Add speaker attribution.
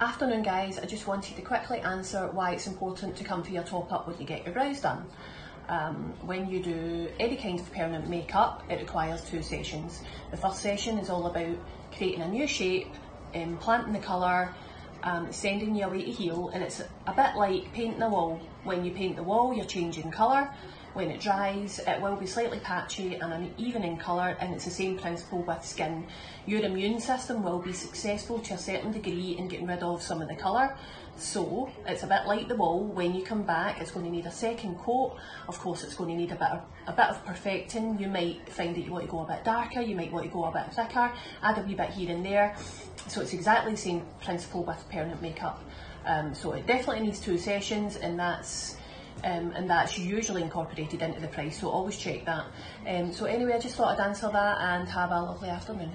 Speaker 1: Afternoon guys, I just wanted to quickly answer why it's important to come for your top up when you get your brows done. Um, when you do any kind of permanent makeup, it requires two sessions. The first session is all about creating a new shape, um, planting the colour, um, sending you away to heal, and it's a bit like painting a wall. When you paint the wall, you're changing colour. When it dries, it will be slightly patchy and uneven in colour, and it's the same principle with skin. Your immune system will be successful to a certain degree in getting rid of some of the colour. So it's a bit like the wall. When you come back, it's going to need a second coat. Of course, it's going to need a bit of a bit of perfecting. You might find that you want to go a bit darker. You might want to go a bit thicker. Add a wee bit here and there. So it's exactly the same principle with permanent makeup. Um, so it definitely needs two sessions, and that's um, and that's usually incorporated into the price. So always check that. Um, so anyway, I just thought I'd answer that and have a lovely afternoon.